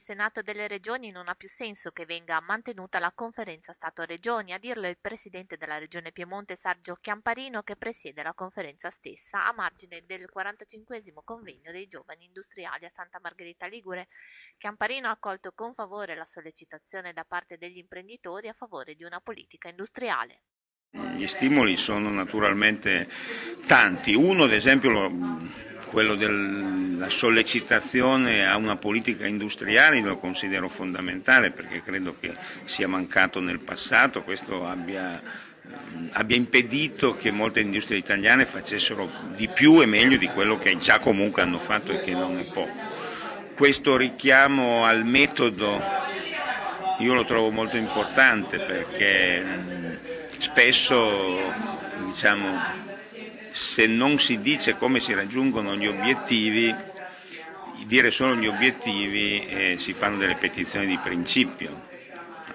il Senato delle Regioni non ha più senso che venga mantenuta la conferenza Stato-Regioni, a dirlo il presidente della Regione Piemonte Sergio Chiamparino che presiede la conferenza stessa a margine del 45 convegno dei giovani industriali a Santa Margherita Ligure. Chiamparino ha accolto con favore la sollecitazione da parte degli imprenditori a favore di una politica industriale. Gli stimoli sono naturalmente tanti, uno ad esempio lo quello della sollecitazione a una politica industriale lo considero fondamentale perché credo che sia mancato nel passato, questo abbia, abbia impedito che molte industrie italiane facessero di più e meglio di quello che già comunque hanno fatto e che non è poco. Questo richiamo al metodo io lo trovo molto importante perché spesso diciamo, se non si dice come si raggiungono gli obiettivi, dire solo gli obiettivi eh, si fanno delle petizioni di principio.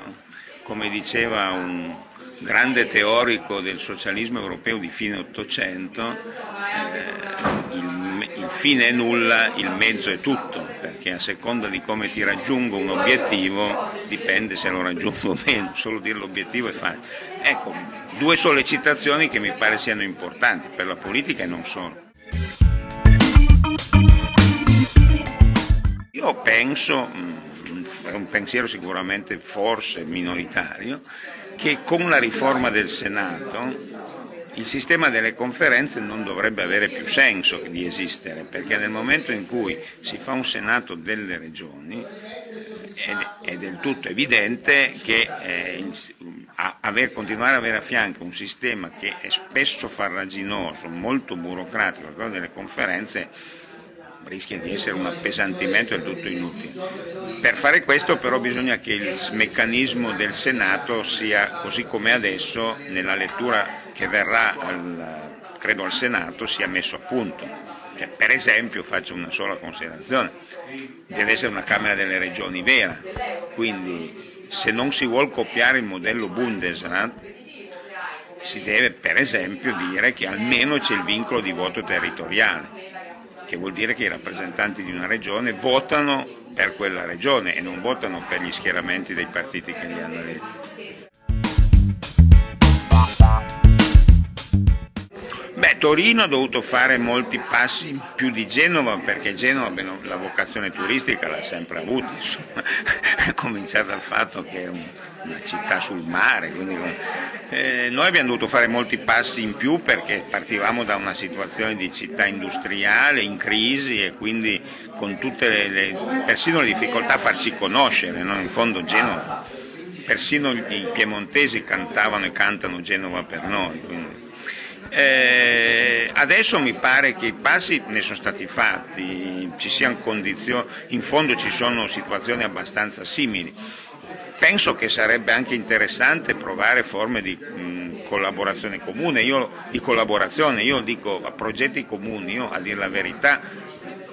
No? Come diceva un grande teorico del socialismo europeo di fine Ottocento, eh, il, il fine è nulla, il mezzo è tutto, perché a seconda di come ti raggiungo un obiettivo dipende se lo raggiungo o meno, solo dire l'obiettivo è facile. Ecco, due sollecitazioni che mi pare siano importanti per la politica e non solo. Io penso, mm, è un pensiero sicuramente forse minoritario, che con la riforma del Senato il sistema delle conferenze non dovrebbe avere più senso di esistere, perché nel momento in cui si fa un Senato delle regioni è, del tutto evidente che eh, aver, continuare ad avere a fianco un sistema che è spesso farraginoso, molto burocratico, quello delle conferenze, rischia di essere un appesantimento del tutto inutile. Per fare questo però bisogna che il meccanismo del Senato sia così come adesso nella lettura che verrà al, credo al Senato sia messo a punto. Cioè, per esempio, faccio una sola considerazione, deve essere una Camera delle Regioni vera, quindi se non si vuole copiare il modello Bundesrat, si deve per esempio dire che almeno c'è il vincolo di voto territoriale, che vuol dire che i rappresentanti di una regione votano per quella regione e non votano per gli schieramenti dei partiti che li hanno eletti. Torino ha dovuto fare molti passi in più di Genova perché Genova la vocazione turistica l'ha sempre avuta, insomma. a cominciare dal fatto che è una città sul mare, quindi, eh, noi abbiamo dovuto fare molti passi in più perché partivamo da una situazione di città industriale in crisi e quindi con tutte le, le persino le difficoltà a farci conoscere, no? in fondo Genova, persino i piemontesi cantavano e cantano Genova per noi. Quindi, eh, adesso mi pare che i passi ne sono stati fatti, in fondo ci sono situazioni abbastanza simili. Penso che sarebbe anche interessante provare forme di mh, collaborazione comune, io, di collaborazione, io dico a progetti comuni, io a dire la verità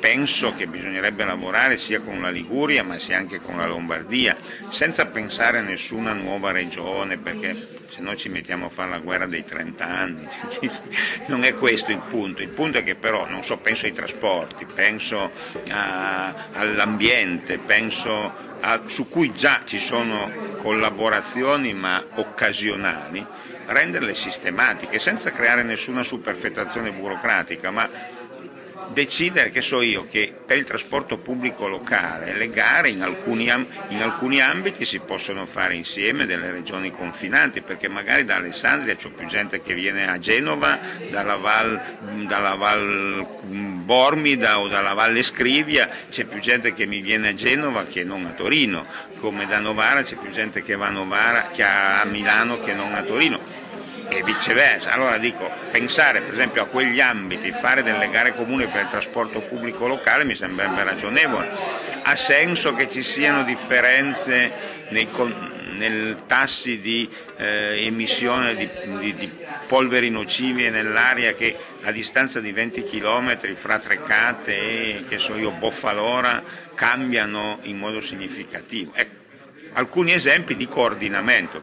penso che bisognerebbe lavorare sia con la Liguria ma sia anche con la Lombardia, senza pensare a nessuna nuova regione, perché se no ci mettiamo a fare la guerra dei 30 anni. non è questo il punto, il punto è che però, non so, penso ai trasporti, penso all'ambiente, penso a, su cui già ci sono collaborazioni ma occasionali, renderle sistematiche, senza creare nessuna superfettazione burocratica, ma decidere, che so io, che per il trasporto pubblico locale le gare in alcuni, in alcuni, ambiti si possono fare insieme delle regioni confinanti, perché magari da Alessandria c'è più gente che viene a Genova, dalla Val, dalla Val Bormida o dalla Valle Scrivia c'è più gente che mi viene a Genova che non a Torino, come da Novara c'è più gente che va a, Novara, che a Milano che non a Torino e viceversa. Allora dico, pensare per esempio a quegli ambiti, fare delle gare comuni per il trasporto pubblico locale mi sembrerebbe ragionevole. Ha senso che ci siano differenze nei, nel tassi di eh, emissione di, di, di, polveri nocivi nell'aria che a distanza di 20 km fra Trecate e che so io, Boffalora cambiano in modo significativo. Ecco, alcuni esempi di coordinamento.